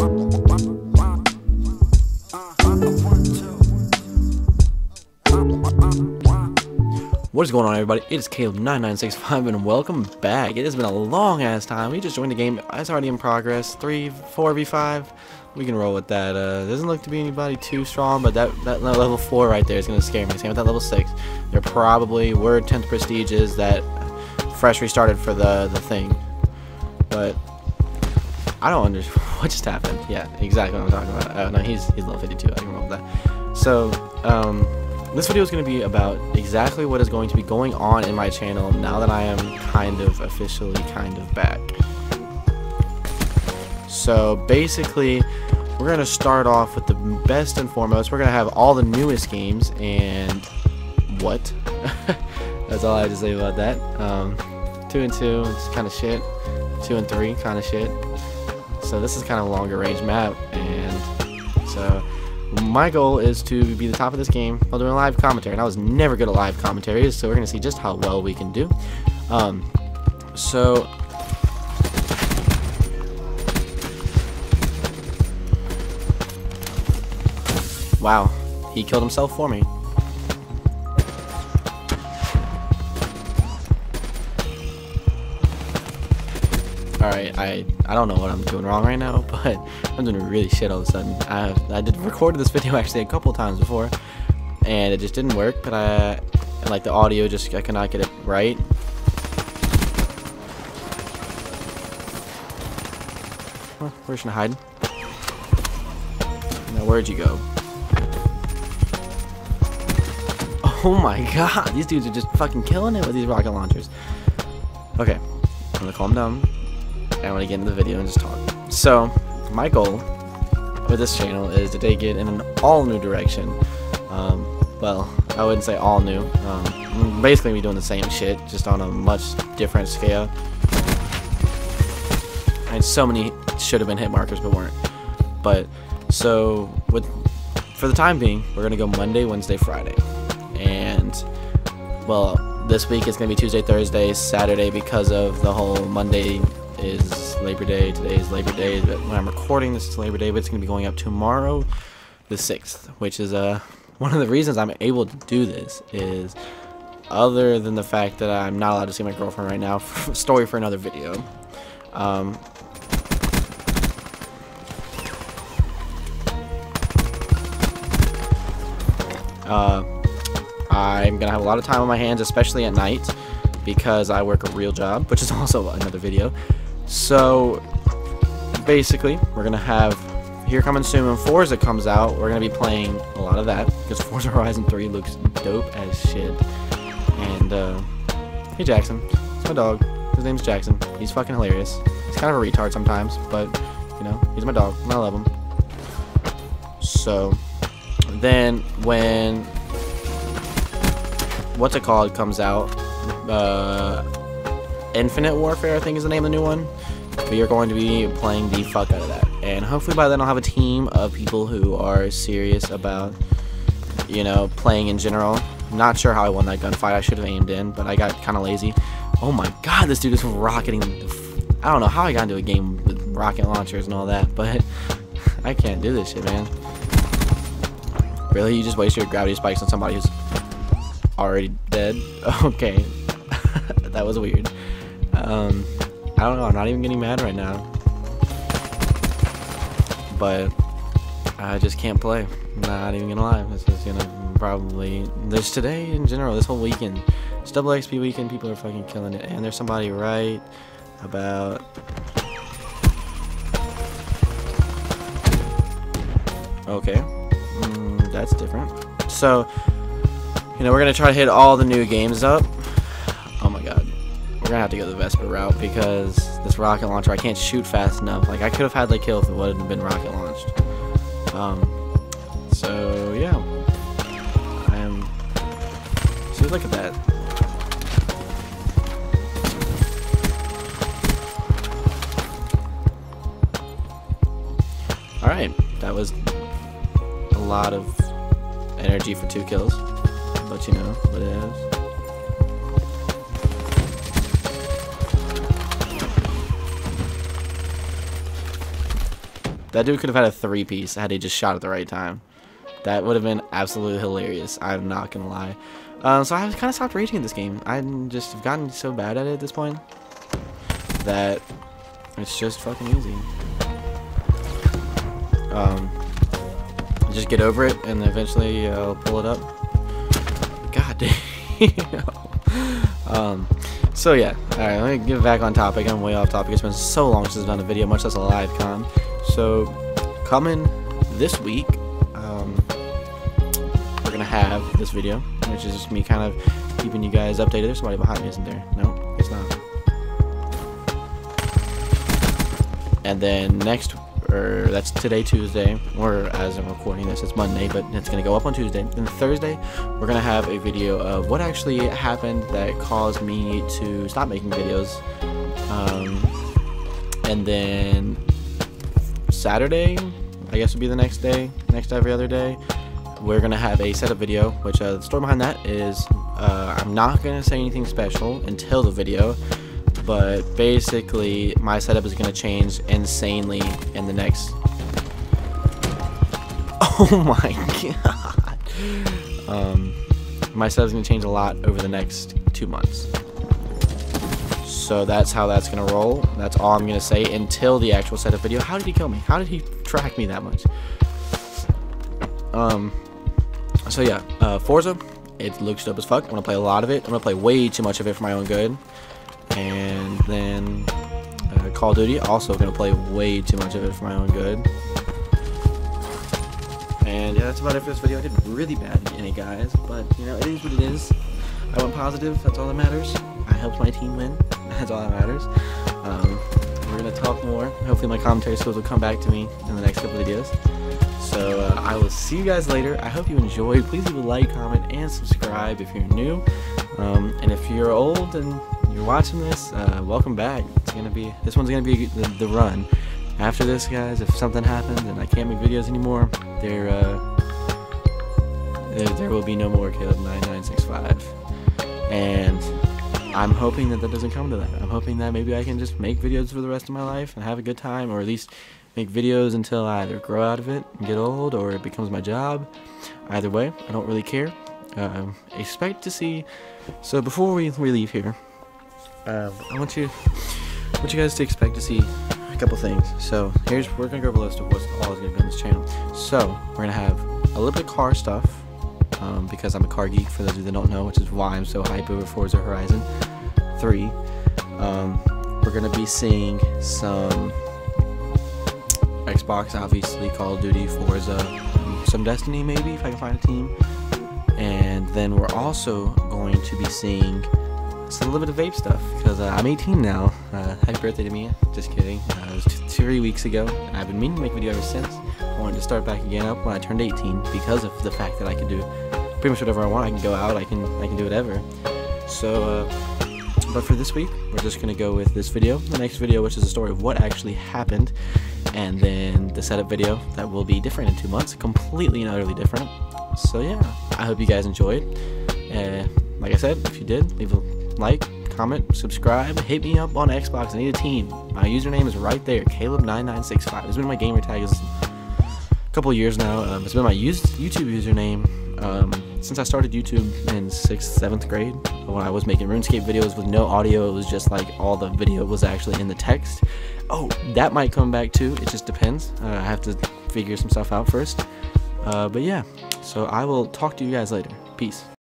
What is going on everybody? It is Caleb9965 and welcome back. It has been a long ass time. We just joined the game. It's already in progress. 3, 4v5. We can roll with that. Uh, doesn't look to be anybody too strong, but that, that level 4 right there is going to scare me. Same with that level 6. They're probably, word 10th prestige is that fresh restarted for the, the thing. But, I don't understand. What just happened? Yeah, exactly what I'm talking about. Oh, no, he's, he's level 52. I can roll that. So, um, this video is going to be about exactly what is going to be going on in my channel now that I am kind of officially kind of back. So basically, we're going to start off with the best and foremost. We're going to have all the newest games and what? That's all I have to say about that. Um, 2 and 2, it's kind of shit. 2 and 3, kind of shit. So this is kind of a longer range map and so my goal is to be the top of this game while doing live commentary. And I was never good at live commentaries, so we're going to see just how well we can do. Um, so... Wow, he killed himself for me. Alright, I I don't know what I'm doing wrong right now, but I'm doing really shit all of a sudden. I I did recorded this video actually a couple times before, and it just didn't work. But I like the audio just I cannot get it right. where's you hiding? Now where'd you go? Oh my god, these dudes are just fucking killing it with these rocket launchers. Okay, I'm gonna calm down. I want to get into the video and just talk. So, my goal with this channel is to take it in an all new direction. Um, well, I wouldn't say all new. Um, basically, we doing the same shit, just on a much different scale. And so many should have been hit markers, but weren't. But so with for the time being, we're gonna go Monday, Wednesday, Friday, and well, this week it's gonna be Tuesday, Thursday, Saturday because of the whole Monday is Labor Day. Today is Labor Day. But when I'm recording this, is Labor Day, but it's going to be going up tomorrow, the 6th, which is uh, one of the reasons I'm able to do this is other than the fact that I'm not allowed to see my girlfriend right now, story for another video. Um, uh, I'm going to have a lot of time on my hands, especially at night, because I work a real job, which is also another video. So, basically, we're going to have Here Coming Soon when Forza comes out. We're going to be playing a lot of that, because Forza Horizon 3 looks dope as shit. And, uh, hey Jackson, it's my dog. His name's Jackson. He's fucking hilarious. He's kind of a retard sometimes, but, you know, he's my dog, and I love him. So, then when what's it called comes out, uh, Infinite Warfare, I think is the name of the new one. We are going to be playing the fuck out of that. And hopefully by then I'll have a team of people who are serious about, you know, playing in general. Not sure how I won that gunfight. I should have aimed in, but I got kind of lazy. Oh my god, this dude is rocketing. I don't know how I got into a game with rocket launchers and all that, but I can't do this shit, man. Really? You just waste your gravity spikes on somebody who's already dead? Okay. that was weird. Um, I don't know. I'm not even getting mad right now. But I just can't play. Not even gonna lie. This is gonna probably this today in general. This whole weekend. It's double XP weekend. People are fucking killing it. And there's somebody right about. Okay, mm, that's different. So, you know, we're gonna try to hit all the new games up. Oh my god gonna have to go the Vesper route because this rocket launcher I can't shoot fast enough. Like I could have had the kill if it wouldn't have been rocket launched. Um, so yeah, I am. See, look at that. All right, that was a lot of energy for two kills, but you know what it is. That dude could have had a three piece had he just shot at the right time. That would have been absolutely hilarious. I'm not gonna lie. Um, so I kind of stopped raging at this game. I just have gotten so bad at it at this point that it's just fucking easy. Um, just get over it, and eventually uh, pull it up. God damn. um, so yeah, alright, let me get back on topic. I'm way off topic. It's been so long since I've done a video, much less a live con. So, coming this week, um, we're gonna have this video, which is just me kind of keeping you guys updated. There's somebody behind me, isn't there? No, it's not. And then next or that's today Tuesday, or as I'm recording this, it's Monday, but it's gonna go up on Tuesday. Then Thursday, we're gonna have a video of what actually happened that caused me to stop making videos. Um, and then Saturday, I guess would be the next day, next every other day. We're gonna have a setup video, which uh, the story behind that is uh, I'm not gonna say anything special until the video but basically my setup is to change insanely in the next oh my god um, my setup's to change a lot over the next two months so that's how that's going to roll. That's all I'm going to say until the actual setup video. How did he kill me? How did he track me that much? Um so yeah uh, Forza it looks dope as fuck. I'm going to play a lot of it. I'm going to play way too much of it for my own good. And then uh, Call of Duty, also going to play way too much of it for my own good. And yeah, that's about it for this video. I did really bad in it, guys, but you know, it is what it is. I went positive, that's all that matters. I helped my team win, that's all that matters. Um, we're to talk more. Hopefully my commentary skills will come back to me in the next couple videos. So uh, I will see you guys later. I hope you enjoyed. Please leave a like, comment, and subscribe if you're new. Um, and if you're old and you're watching this, uh, welcome back. It's gonna be this one's gonna be the, the, run. After this, guys, if something happens and I can't make videos anymore, there uh, there, there will be no more Caleb 9965. And I'm hoping that that doesn't come to that. I'm hoping that maybe I can just make videos for the rest of my life and have a good time, or at least make videos until I either grow out of it and get old, or it becomes my job. Either way, I don't really care. Um, expect to see. So before we, we leave here, um, I want you, want you guys to expect to see a couple things. So here's we're gonna go over a list of what's all is gonna be on this channel. So we're gonna have a little bit of car stuff um, because I'm a car geek. For those of you that don't know, which is why I'm so hype over Forza Horizon 3. Um, we're gonna be seeing some Xbox, obviously, Call of Duty, Forza, some Destiny maybe if I can find a team. And then we're also going to be seeing just a little bit of vape stuff because uh, I'm 18 now. Uh, happy birthday to me. Just kidding. Uh, it was three weeks ago, and I've been meaning to make a video ever since. I wanted to start back again up when I turned 18 because of the fact that I could do pretty much whatever I want. I can go out. I can I can do whatever. So, uh, but for this week, we're just gonna go with this video. The next video, which is a story of what actually happened, and then the setup video that will be different in two months, completely and utterly different. So yeah, I hope you guys enjoyed. Uh, like I said, if you did, leave a like, comment, subscribe, hit me up on Xbox. I need a team. My username is right there, Caleb9965. It's been my gamer tag a couple years now. Um, it's been my YouTube username um, since I started YouTube in sixth, seventh grade. When I was making RuneScape videos with no audio, it was just like all the video was actually in the text. Oh, that might come back too. It just depends. Uh, I have to figure some stuff out first. Uh, but yeah, so I will talk to you guys later. Peace.